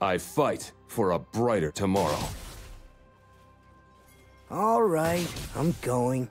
I fight for a brighter tomorrow. All right, I'm going.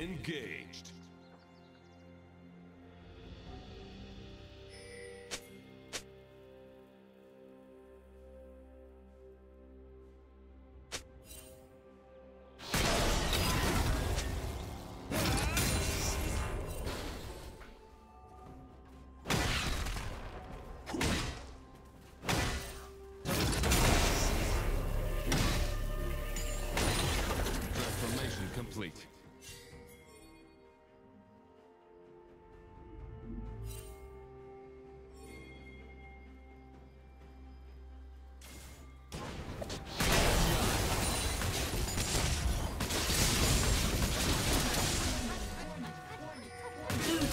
Engaged.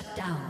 Shut down.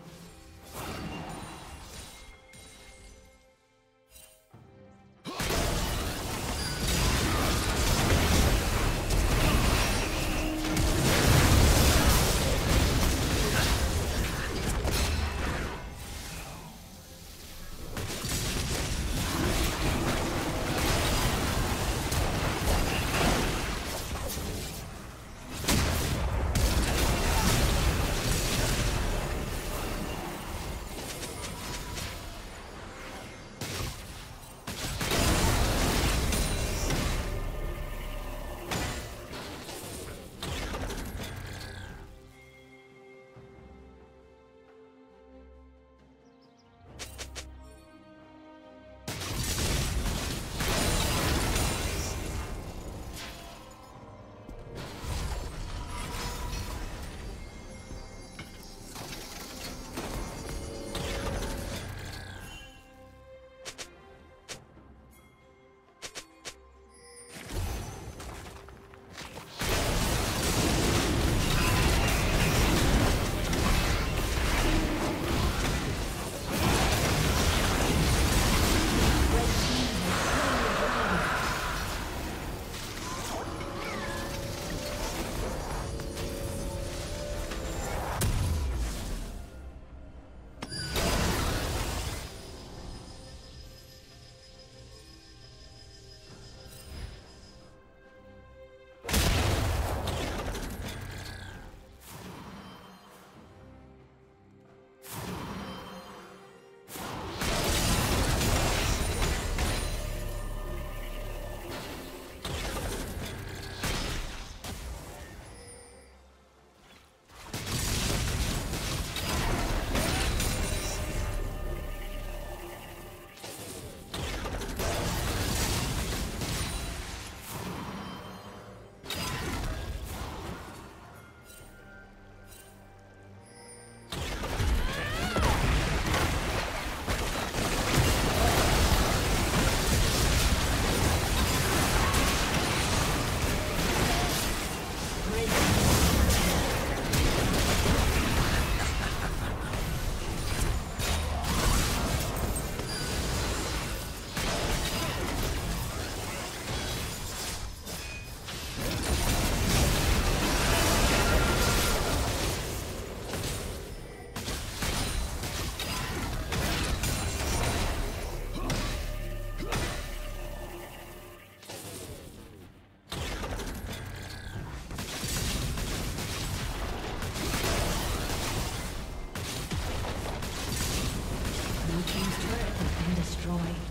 destroyed.